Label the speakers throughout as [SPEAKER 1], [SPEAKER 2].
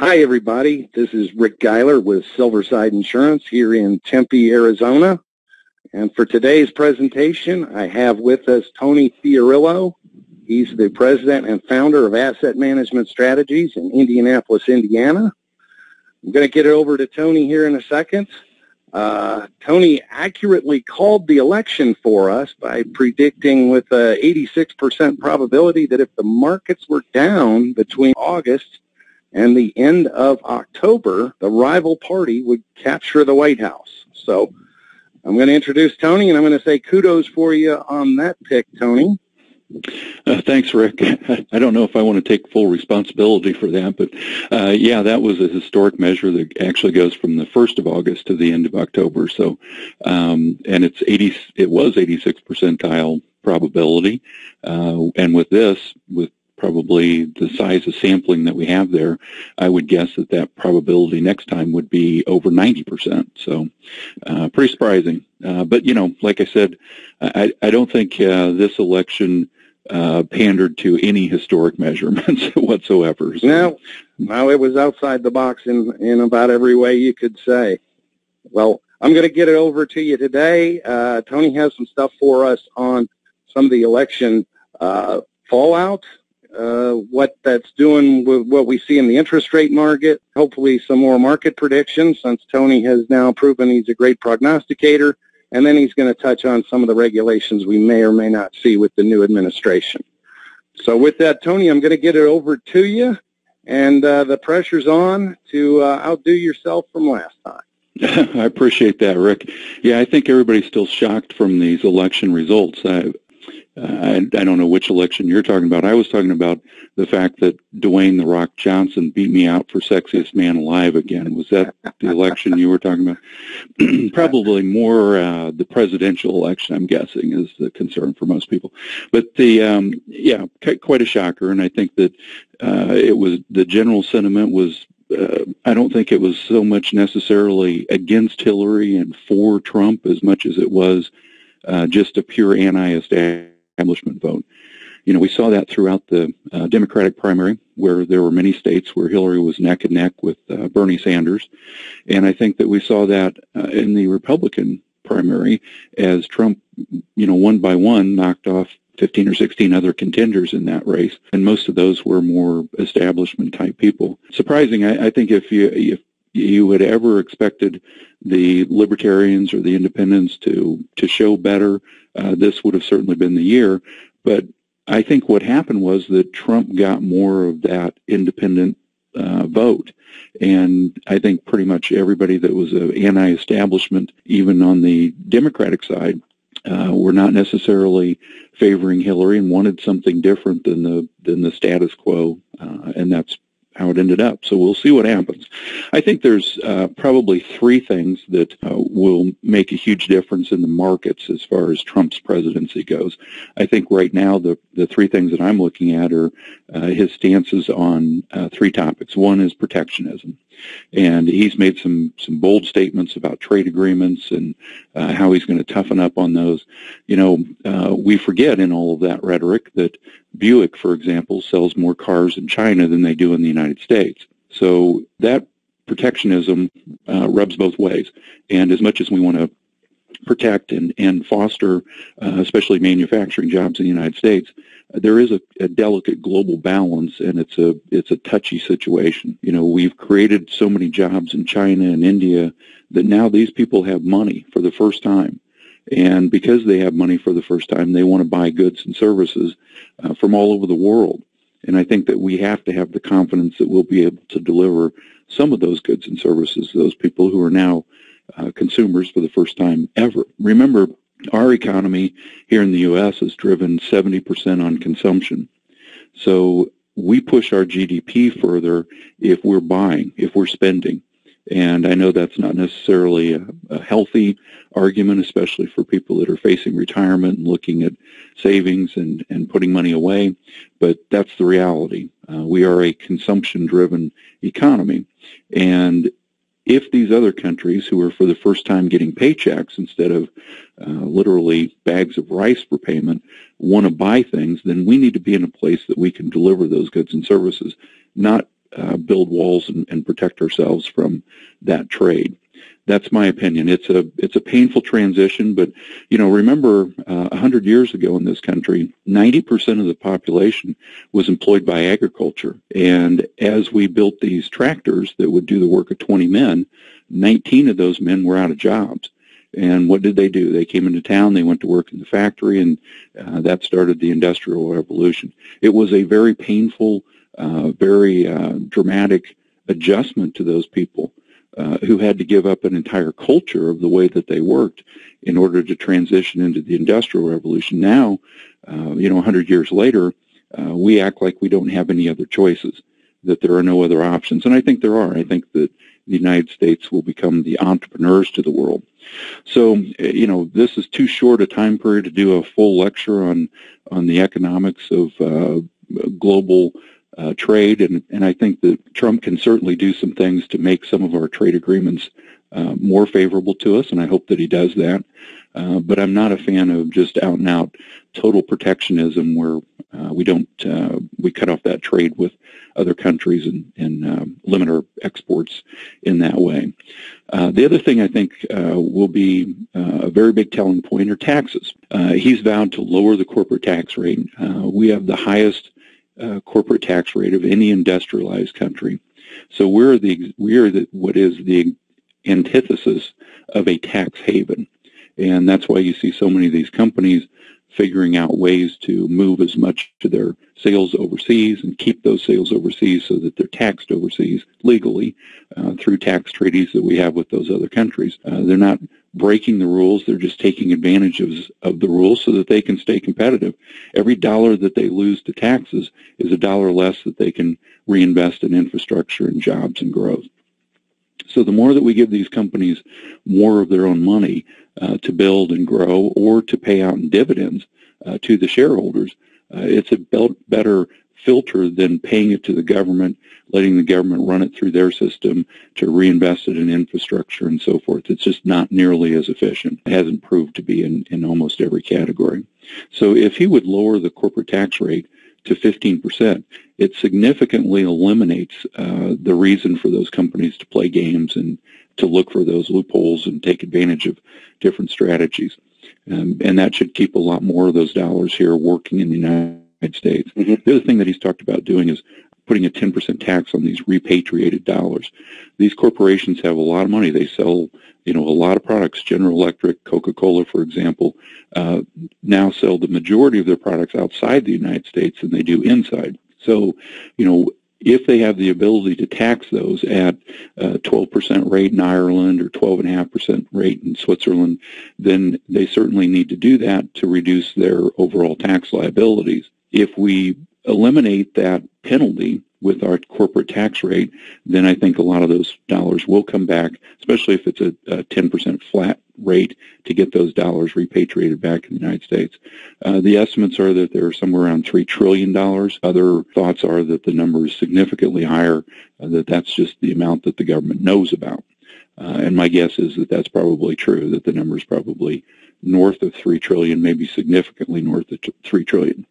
[SPEAKER 1] Hi, everybody. This is Rick Geiler with Silverside Insurance here in Tempe, Arizona. And for today's presentation, I have with us Tony Fiorillo. He's the president and founder of Asset Management Strategies in Indianapolis, Indiana. I'm going to get it over to Tony here in a second. Uh, Tony accurately called the election for us by predicting with a 86% probability that if the markets were down between August and the end of October, the rival party would capture the White House. So I'm going to introduce Tony, and I'm going to say kudos for you on that pick, Tony.
[SPEAKER 2] Uh, thanks, Rick. I don't know if I want to take full responsibility for that, but uh, yeah, that was a historic measure that actually goes from the first of August to the end of October. So, um, and it's 80, it was 86 percentile probability, uh, and with this, with probably the size of sampling that we have there, I would guess that that probability next time would be over 90%. So, uh, pretty surprising. Uh, but, you know, like I said, I, I don't think uh, this election uh, pandered to any historic measurements whatsoever.
[SPEAKER 1] So. No, no, it was outside the box in, in about every way you could say. Well, I'm going to get it over to you today. Uh, Tony has some stuff for us on some of the election uh, fallout uh, what that's doing with what we see in the interest rate market. Hopefully some more market predictions since Tony has now proven he's a great prognosticator. And then he's going to touch on some of the regulations we may or may not see with the new administration. So with that, Tony, I'm going to get it over to you. And uh, the pressure's on to uh, outdo yourself from last time.
[SPEAKER 2] I appreciate that, Rick. Yeah, I think everybody's still shocked from these election results. I, I, I don't know which election you're talking about. I was talking about the fact that Dwayne the Rock Johnson beat me out for sexiest man alive again. Was that the election you were talking about? Probably more uh, the presidential election. I'm guessing is the concern for most people. But the um, yeah, quite a shocker. And I think that uh, it was the general sentiment was uh, I don't think it was so much necessarily against Hillary and for Trump as much as it was uh, just a pure anti-establishment establishment vote. You know, we saw that throughout the uh, Democratic primary, where there were many states where Hillary was neck and neck with uh, Bernie Sanders, and I think that we saw that uh, in the Republican primary as Trump, you know, one by one knocked off 15 or 16 other contenders in that race, and most of those were more establishment type people. Surprising, I, I think if you if you had ever expected the libertarians or the independents to to show better, uh, this would have certainly been the year. But I think what happened was that Trump got more of that independent uh, vote. And I think pretty much everybody that was an anti-establishment, even on the Democratic side, uh, were not necessarily favoring Hillary and wanted something different than the than the status quo, uh, and that's how it ended up. So we'll see what happens. I think there's uh, probably three things that uh, will make a huge difference in the markets as far as Trump's presidency goes. I think right now the, the three things that I'm looking at are uh, his stances on uh, three topics. One is protectionism. And he's made some, some bold statements about trade agreements and uh, how he's going to toughen up on those. You know, uh, we forget in all of that rhetoric that Buick, for example, sells more cars in China than they do in the United States. So that protectionism uh, rubs both ways. And as much as we want to protect and, and foster, uh, especially manufacturing jobs in the United States, there is a, a, delicate global balance, and it's a it's a touchy situation. You know, we've created so many jobs in China and India that now these people have money for the first time, and because they have money for the first time, they want to buy goods and services uh, from all over the world. And I think that we have to have the confidence that we'll be able to deliver some of those goods and services to those people who are now uh, consumers for the first time ever. Remember, our economy here in the U.S. is driven 70% on consumption. So we push our GDP further if we're buying, if we're spending. And I know that's not necessarily a, a, healthy argument, especially for people that are facing retirement and looking at savings and, and putting money away, but that's the reality. Uh, we are a consumption-driven economy. And if these other countries who are for the first time getting paychecks instead of uh, literally bags of rice for payment want to buy things, then we need to be in a place that we can deliver those goods and services, not uh, build walls and, and protect ourselves from that trade. That's my opinion. It's a it's a painful transition, but you know, remember uh, a uh, hundred years ago in this country, ninety percent of the population was employed by agriculture, and as we built these tractors that would do the work of twenty men, nineteen of those men were out of jobs. And what did they do? They came into town, they went to work in the factory, and uh, that started the Industrial Revolution. It was a very painful, uh, very uh, dramatic adjustment to those people uh, who had to give up an entire culture of the way that they worked in order to transition into the Industrial Revolution. Now, uh, you know, 100 years later, uh, we act like we don't have any other choices, that there are no other options. And I think there are. I think that the United States will become the entrepreneurs to the world. So, you know, this is too short a time period to do a full lecture on on the economics of uh, global uh, trade, and and I think that Trump can certainly do some things to make some of our trade agreements uh, more favorable to us, and I hope that he does that. Uh, but I'm not a fan of just out and out total protectionism where uh, we don't uh, we cut off that trade with other countries and, and uh, limit our exports in that way. Uh, the other thing I think uh, will be a very big telling point are taxes. he's vowed to lower the corporate tax rate. we have the highest Uh, corporate tax rate of any industrialized country. So we're the we're the, what is the antithesis of a tax haven. And that's why you see so many of these companies figuring out ways to move as much to their sales overseas and keep those sales overseas so that they're taxed overseas legally uh, through tax treaties that we have with those other countries. Uh, they're not breaking the rules, they're just taking advantage of, of the rules so that they can stay competitive. Every dollar that they lose to taxes is a dollar less that they can reinvest in infrastructure and jobs and growth. So the more that we give these companies more of their own money uh, to build and grow or to pay out in dividends uh, to the shareholders, uh, it's a better filter than paying it to the government, letting the government run it through their system to reinvest it in infrastructure and so forth. It's just not nearly as efficient. It hasn't proved to be in, in almost every category. So if he would lower the corporate tax rate to 15%, it significantly eliminates uh, the reason for those companies to play games and to look for those loopholes and take advantage of different strategies. Um, and that should keep a lot more of those dollars here working in the United States. Mm-hmm. The other thing that he's talked about doing is putting a 10% tax on these repatriated dollars. These corporations have a lot of money. They sell, you know, a lot of products. General Electric, Coca-Cola, for example, uh, now sell the majority of their products outside the United States than they do inside. So, you know, if they have the ability to tax those at a 12% rate in Ireland or 12.5% rate in Switzerland, then they certainly need to do that to reduce their overall tax liabilities. If we eliminate that penalty with our corporate tax rate, then I think a lot of those dollars will come back, especially if it's a, a 10% flat rate to get those dollars repatriated back in the United States. Uh, the estimates are that they're somewhere around $3 trillion. Other thoughts are that the number is significantly higher, uh, that that's just the amount that the government knows about. Uh, and my guess is that that's probably true, that the number is probably north of 3 trillion, maybe significantly north of 3 trillion.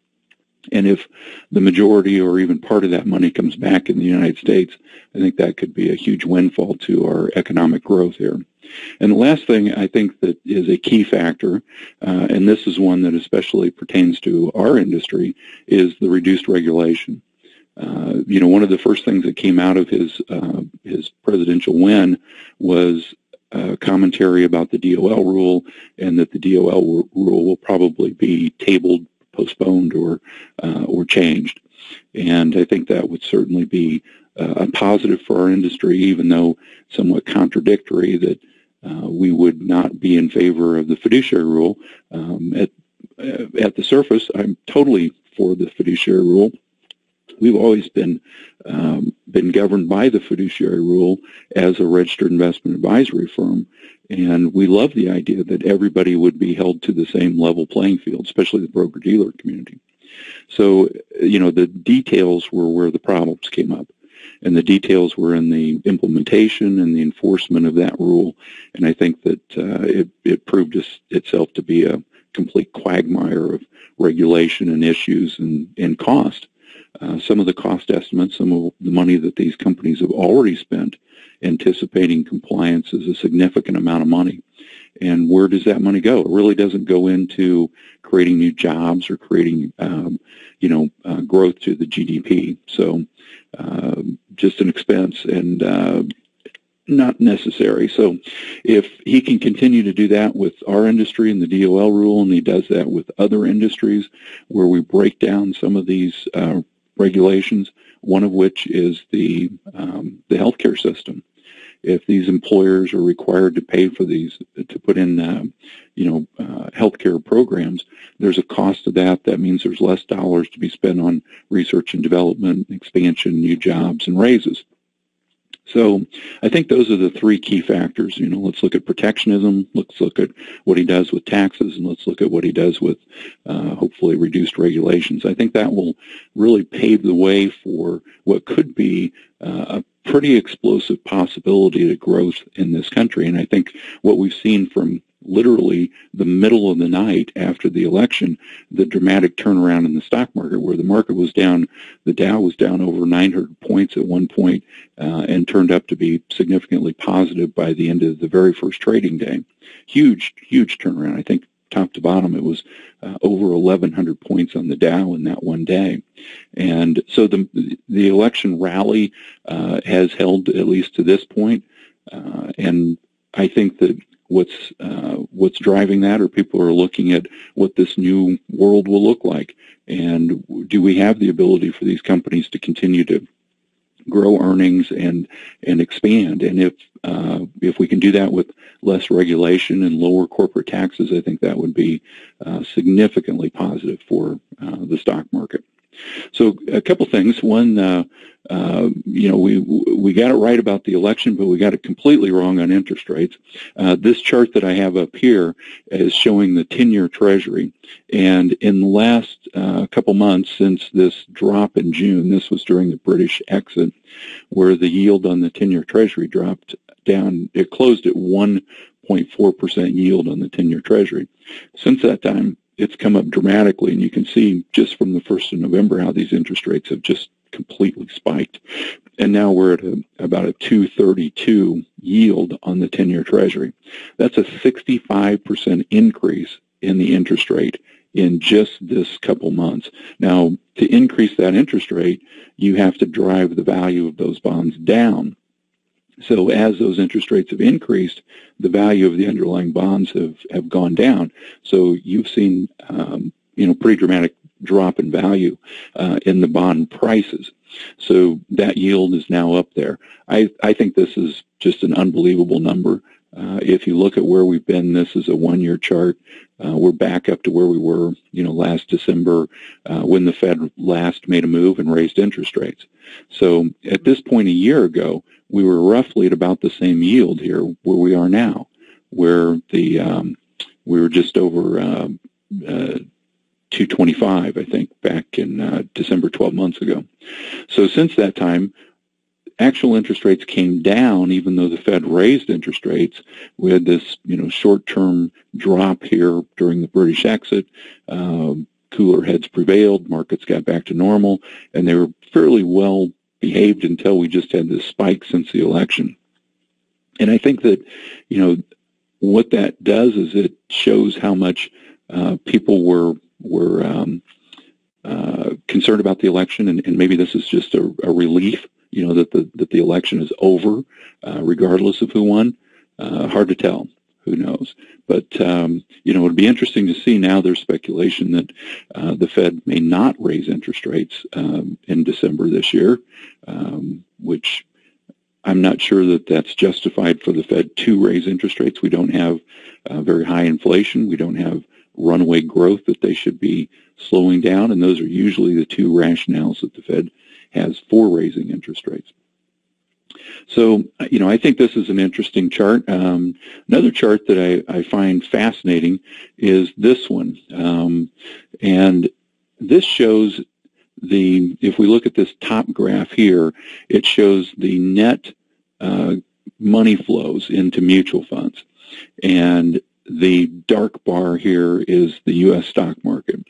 [SPEAKER 2] And if the majority or even part of that money comes back in the United States, I think that could be a huge windfall to our economic growth here. And the last thing I think that is a key factor, uh, and this is one that especially pertains to our industry, is the reduced regulation. Uh, you know, one of the first things that came out of his uh, his presidential win was a commentary about the DOL rule, and that the DOL rule will probably be tabled postponed or uh, or changed. And I think that would certainly be uh, a positive for our industry, even though somewhat contradictory that uh, we would not be in favor of the fiduciary rule. Um, at uh, at the surface, I'm totally for the fiduciary rule. We've always been um, been governed by the fiduciary rule as a registered investment advisory firm, and we love the idea that everybody would be held to the same level playing field, especially the broker-dealer community. So, you know, the details were where the problems came up. And the details were in the implementation and the enforcement of that rule. And I think that uh, it, it proved itself to be a complete quagmire of regulation and issues and, and cost. Uh, some of the cost estimates, some of the money that these companies have already spent anticipating compliance is a significant amount of money. And where does that money go? It really doesn't go into creating new jobs or creating, um, you know, uh, growth to the GDP. So uh, just an expense and uh, not necessary. So if he can continue to do that with our industry and the DOL rule, and he does that with other industries where we break down some of these uh, regulations, one of which is the um, the healthcare system. If these employers are required to pay for these to put in, uh, you know, uh, healthcare programs, there's a cost to that. That means there's less dollars to be spent on research and development, expansion, new jobs, and raises. So I think those are the three key factors. You know, let's look at protectionism, let's look at what he does with taxes, and let's look at what he does with uh, hopefully reduced regulations. I think that will really pave the way for what could be uh, a pretty explosive possibility to growth in this country. And I think what we've seen from literally the middle of the night after the election, the dramatic turnaround in the stock market, where the market was down, the Dow was down over 900 points at one point, uh, and turned up to be significantly positive by the end of the very first trading day. Huge, huge turnaround. I think top to bottom, it was uh, over 1,100 points on the Dow in that one day. And so the the election rally uh, has held at least to this point, uh, and I think that what's uh, what's driving that, or people are looking at what this new world will look like, and do we have the ability for these companies to continue to grow earnings and and expand? And if uh, if we can do that with less regulation and lower corporate taxes, I think that would be uh, significantly positive for uh, the stock market. So a couple things. One, uh, uh, you know, we we got it right about the election, but we got it completely wrong on interest rates. Uh, this chart that I have up here is showing the 10-year Treasury, and in the last uh, couple months since this drop in June, this was during the British exit, where the yield on the 10-year Treasury dropped down. It closed at 1.4% yield on the 10-year Treasury. Since that time, it's come up dramatically, and you can see just from the 1st of November how these interest rates have just completely spiked. And now we're at a, about a 232 yield on the 10-year Treasury. That's a 65% increase in the interest rate in just this couple months. Now, to increase that interest rate, you have to drive the value of those bonds down. So as those interest rates have increased, the value of the underlying bonds have, have gone down. So you've seen, um, you know, pretty dramatic drop in value uh, in the bond prices. So that yield is now up there. I, I think this is just an unbelievable number. Uh, if you look at where we've been, this is a one-year chart. Uh, we're back up to where we were, you know, last December uh, when the Fed last made a move and raised interest rates. So at this point a year ago, we were roughly at about the same yield here where we are now, where the um, we were just over uh, uh, 225, I think, back in uh, December 12 months ago. So since that time, actual interest rates came down, even though the Fed raised interest rates. We had this, you know, short-term drop here during the British exit. Um, cooler heads prevailed. Markets got back to normal, and they were fairly well behaved until we just had this spike since the election. And I think that, you know, what that does is it shows how much uh, people were were um, uh, concerned about the election, and, and, maybe this is just a, a, relief, you know, that the that the election is over, uh, regardless of who won. Uh, hard to tell. Who knows? But um, you know, it'd be interesting to see. Now there's speculation that uh, the Fed may not raise interest rates um, in December this year, um, which I'm not sure that that's justified for the Fed to raise interest rates. We don't have uh, very high inflation. We don't have runaway growth that they should be slowing down, and those are usually the two rationales that the Fed has for raising interest rates. So, you know, I think this is an interesting chart. Um, another chart that I, I, find fascinating is this one. Um, and this shows the, if we look at this top graph here, it shows the net uh, money flows into mutual funds. And the dark bar here is the U.S. stock market.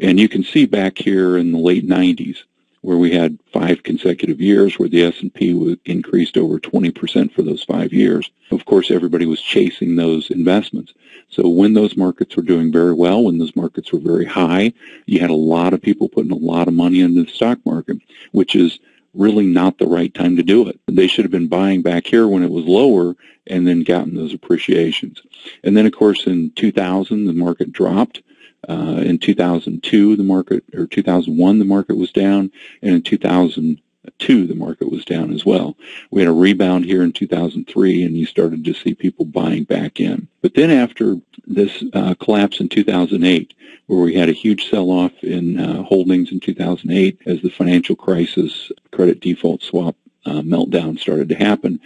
[SPEAKER 2] And you can see back here in the late 90s where we had five consecutive years where the S&P increased over 20% for those five years. Of course, everybody was chasing those investments. So when those markets were doing very well, when those markets were very high, you had a lot of people putting a lot of money into the stock market, which is really not the right time to do it. They should have been buying back here when it was lower and then gotten those appreciations. And then, of course, in 2000, the market dropped. Uh, in 2002, the market, or 2001, the market was down, and in 2002, the market was down as well. We had a rebound here in 2003, and you started to see people buying back in. But then after this uh, collapse in 2008, where we had a huge sell-off in uh, holdings in 2008 as the financial crisis credit default swap uh, meltdown started to happen,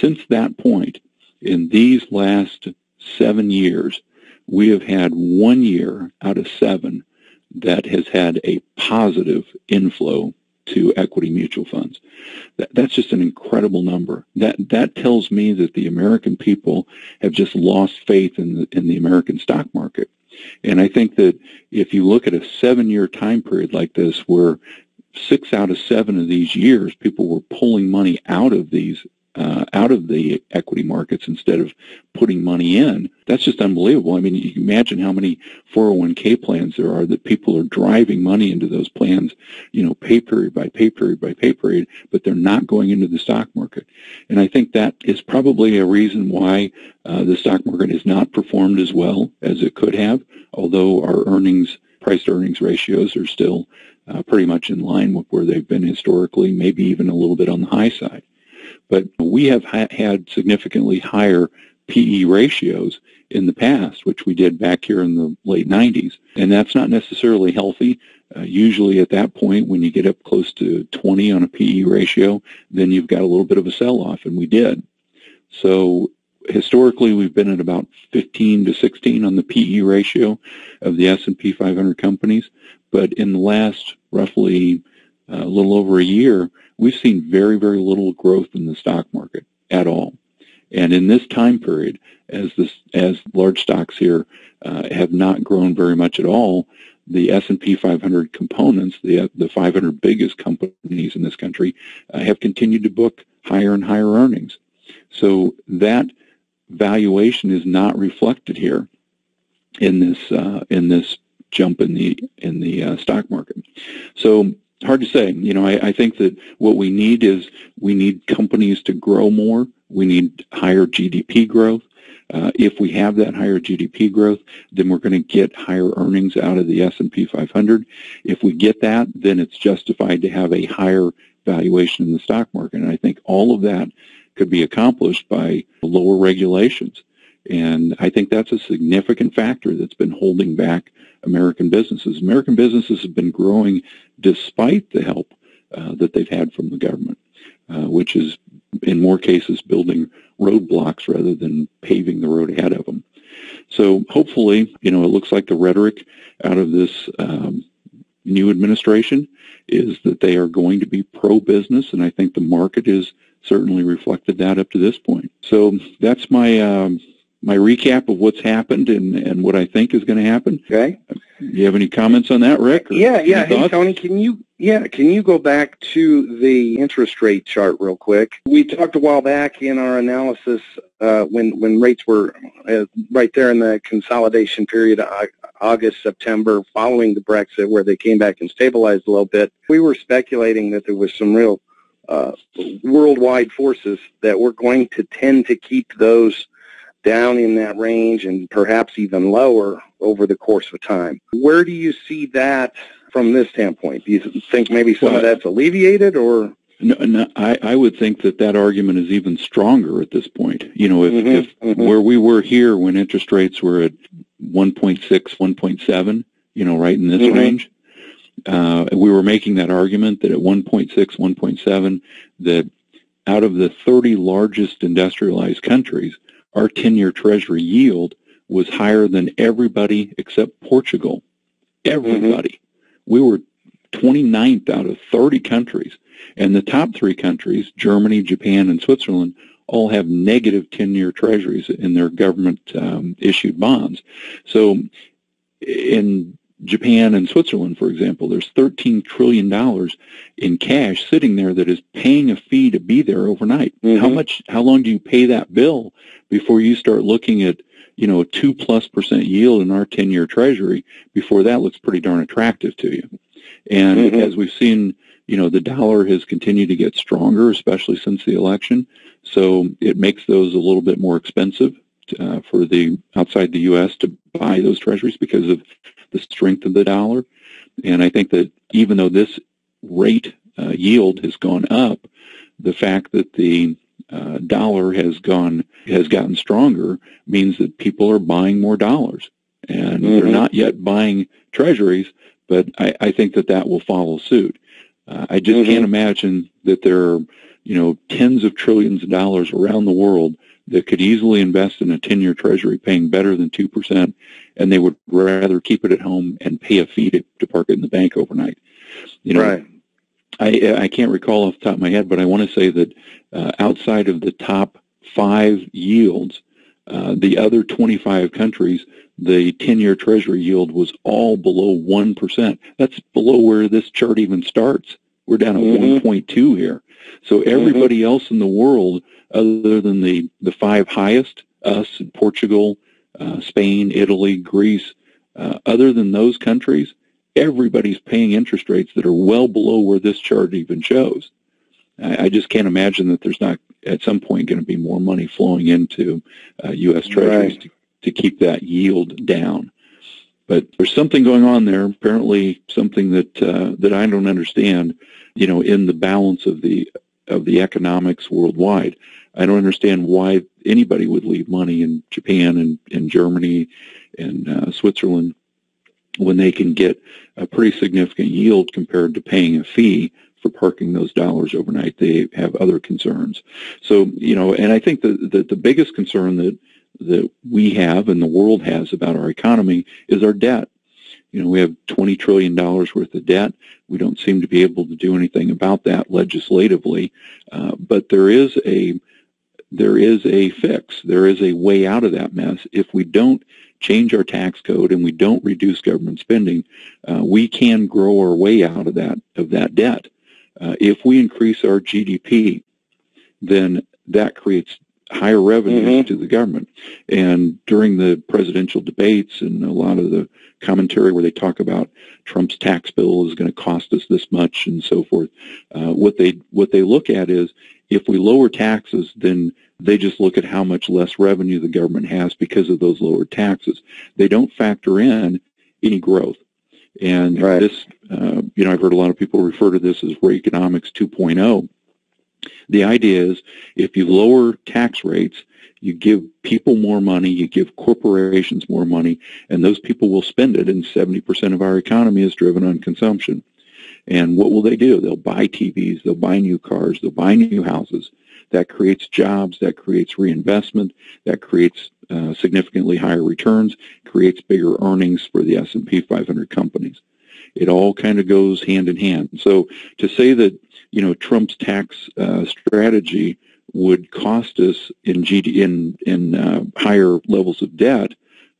[SPEAKER 2] since that point, in these last seven years, we have had one year out of seven that has had a positive inflow to equity mutual funds. That, that's just an incredible number. That that tells me that the American people have just lost faith in the in the American stock market. And I think that if you look at a seven-year time period like this, where six out of seven of these years people were pulling money out of these uh, out of the equity markets instead of putting money in. That's just unbelievable. I mean, you can imagine how many 401k plans there are that people are driving money into those plans, you know, pay period by pay period by pay period, but they're not going into the stock market. And I think that is probably a reason why uh, the stock market has not performed as well as it could have, although our earnings, price to earnings ratios are still uh, pretty much in line with where they've been historically, maybe even a little bit on the high side. But we have ha- had significantly higher PE ratios in the past, which we did back here in the late 90s. And that's not necessarily healthy. Uh, usually at that point, when you get up close to 20 on a PE ratio, then you've got a little bit of a sell-off, and we did. So historically, we've been at about 15 to 16 on the PE ratio of the S&P 500 companies. But in the last roughly a little over a year, we've seen very, very little growth in the stock market at all. And in this time period, as this, as large stocks here uh, have not grown very much at all, the S&P 500 components, the the 500 biggest companies in this country, uh, have continued to book higher and higher earnings. So that valuation is not reflected here in this uh, in this jump in the in the uh, stock market. So hard to say. You know, I, I think that what we need is we need companies to grow more. We need higher GDP growth. Uh, if we have that higher GDP growth, then we're going to get higher earnings out of the S&P 500. If we get that, then it's justified to have a higher valuation in the stock market. And I think all of that could be accomplished by lower regulations. And I think that's a significant factor that's been holding back American businesses. American businesses have been growing despite the help uh, that they've had from the government, uh, which is in more cases building roadblocks rather than paving the road ahead of them. So hopefully, you know, it looks like the rhetoric out of this um, new administration is that they are going to be pro-business, and I think the market has certainly reflected that up to this point. So that's my um, my recap of what's happened and, and what I think is going to happen.
[SPEAKER 1] Okay.
[SPEAKER 2] Do you have any comments on that, Rick?
[SPEAKER 1] Yeah, yeah. Hey, Tony, can you yeah, can you go back to the interest rate chart real quick? We talked a while back in our analysis uh, when when rates were uh, right there in the consolidation period, uh, August, September, following the Brexit, where they came back and stabilized a little bit. We were speculating that there was some real uh, worldwide forces that were going to tend to keep those down in that range and perhaps even lower over the course of time. Where do you see that from this standpoint? Do you think maybe some well, of that's alleviated or?
[SPEAKER 2] No, no, I, I would think that that argument is even stronger at this point. You know, if, mm-hmm, if mm-hmm. where we were here when interest rates were at 1.6, 1.7, you know, right in this mm-hmm. range, uh, we were making that argument that at 1.6, 1.7, that out of the 30 largest industrialized countries, our 10-year Treasury yield was higher than everybody except Portugal. Everybody. Mm-hmm. We were 29th out of 30 countries. And the top three countries, Germany, Japan, and Switzerland, all have negative 10-year treasuries in their government-issued um, bonds. So in Japan and Switzerland, for example, there's $13 trillion in cash sitting there that is paying a fee to be there overnight. Mm-hmm. How much, how long do you pay that bill before you start looking at, you know, a two plus percent yield in our 10 year treasury before that looks pretty darn attractive to you? And mm-hmm. as we've seen, you know, the dollar has continued to get stronger, especially since the election. So it makes those a little bit more expensive uh, for the outside the U.S. to buy those treasuries because of the strength of the dollar. And I think that even though this rate uh, yield has gone up, the fact that the uh, dollar has gone has gotten stronger means that people are buying more dollars, and mm-hmm. they're not yet buying treasuries. But I, I think that that will follow suit. Uh, I just mm-hmm. can't imagine that there are, you know, tens of trillions of dollars around the world that could easily invest in a 10-year treasury paying better than 2%, and they would rather keep it at home and pay a fee to, to park it in the bank overnight. You know,
[SPEAKER 1] right.
[SPEAKER 2] I, I can't recall off the top of my head, but I want to say that uh, outside of the top five yields, uh, the other 25 countries, the 10-year treasury yield was all below 1%. That's below where this chart even starts. We're down at mm-hmm. 1.2 here. So mm-hmm. everybody mm-hmm. else in the world other than the, the five highest, us, Portugal, uh, Spain, Italy, Greece, uh, other than those countries, everybody's paying interest rates that are well below where this chart even shows. I, I just can't imagine that there's not at some point going to be more money flowing into uh, U.S. Treasuries right. to, to keep that yield down. But there's something going on there. Apparently, something that uh, that I don't understand. You know, in the balance of the of the economics worldwide. I don't understand why anybody would leave money in Japan and, and Germany and uh, Switzerland when they can get a pretty significant yield compared to paying a fee for parking those dollars overnight. They have other concerns. So, you know, and I think that the, the biggest concern that, that we have and the world has about our economy is our debt. You know, we have $20 trillion worth of debt. We don't seem to be able to do anything about that legislatively. Uh, but there is a, there is a fix. There is a way out of that mess. If we don't change our tax code and we don't reduce government spending, uh, we can grow our way out of that, of that debt. Uh, if we increase our GDP, then that creates higher revenues mm-hmm. to the government. And during the presidential debates and a lot of the commentary where they talk about Trump's tax bill is going to cost us this much and so forth, uh, what they what they look at is if we lower taxes, then they just look at how much less revenue the government has because of those lower taxes. They don't factor in any growth. And right. this, uh, you know, I've heard a lot of people refer to this as Reaganomics 2.0 the idea is if you lower tax rates, you give people more money, you give corporations more money, and those people will spend it, and 70% of our economy is driven on consumption. And what will they do? They'll buy TVs, they'll buy new cars, they'll buy new houses. That creates jobs, that creates reinvestment, that creates uh, significantly higher returns, creates bigger earnings for the S&P 500 companies. It all kind of goes hand in hand. So to say that you know, Trump's tax uh, strategy would cost us in GD, in in uh, higher levels of debt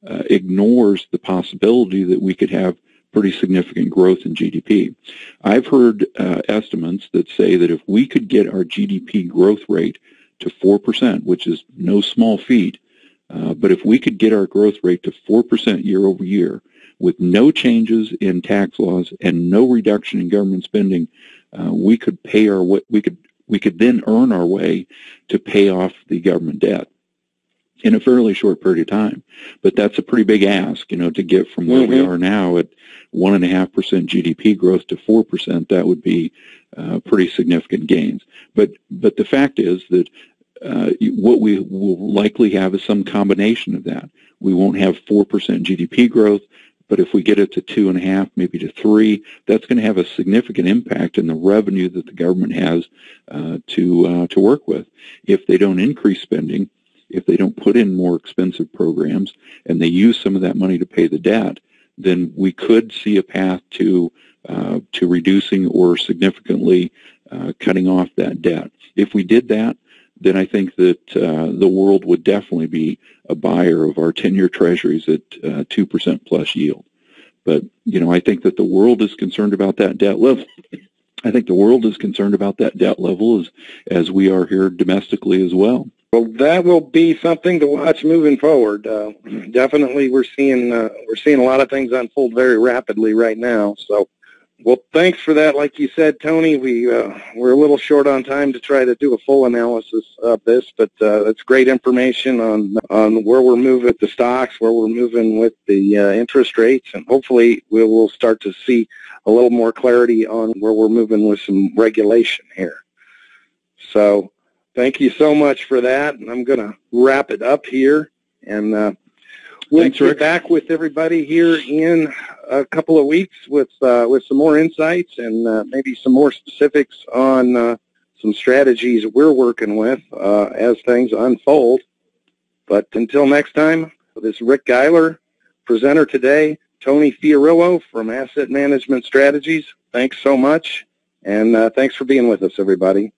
[SPEAKER 2] uh, ignores the possibility that we could have pretty significant growth in GDP. I've heard uh, estimates that say that if we could get our GDP growth rate to 4%, which is no small feat, uh, but if we could get our growth rate to 4% year over year with no changes in tax laws and no reduction in government spending, uh, we could pay our we could we could then earn our way to pay off the government debt in a fairly short period of time. But that's a pretty big ask, you know, to get from where mm-hmm. we are now at one and a half percent GDP growth to four percent. That would be uh, pretty significant gains. But but the fact is that uh, what we will likely have is some combination of that. We won't have 4% GDP growth, but if we get it to two and a half, maybe to three, that's going to have a significant impact in the revenue that the government has uh, to uh, to work with. If they don't increase spending, if they don't put in more expensive programs, and they use some of that money to pay the debt, then we could see a path to uh, to reducing or significantly uh, cutting off that debt. If we did that, then I think that uh, the world would definitely be a buyer of our 10-year treasuries at uh, 2% plus yield. But, you know, I think that the world is concerned about that debt level. I think the world is concerned about that debt level as, as we are here domestically as well.
[SPEAKER 1] Well, that will be something to watch moving forward. Uh, definitely, we're seeing uh, we're seeing a lot of things unfold very rapidly right now. So, well, thanks for that. Like you said, Tony, we uh, we're a little short on time to try to do a full analysis of this, but uh, it's great information on on where we're moving with the stocks, where we're moving with the uh, interest rates, and hopefully we will start to see a little more clarity on where we're moving with some regulation here. So thank you so much for that. And I'm going to wrap it up here. And uh, we'll
[SPEAKER 2] Thanks,
[SPEAKER 1] be
[SPEAKER 2] Rick.
[SPEAKER 1] back with everybody here in a couple of weeks with uh, with some more insights and uh, maybe some more specifics on uh, some strategies we're working with uh, as things unfold. But until next time, this is Rick Geiler, presenter today, Tony Fiorillo from Asset Management Strategies. Thanks so much, and uh, thanks for being with us, everybody.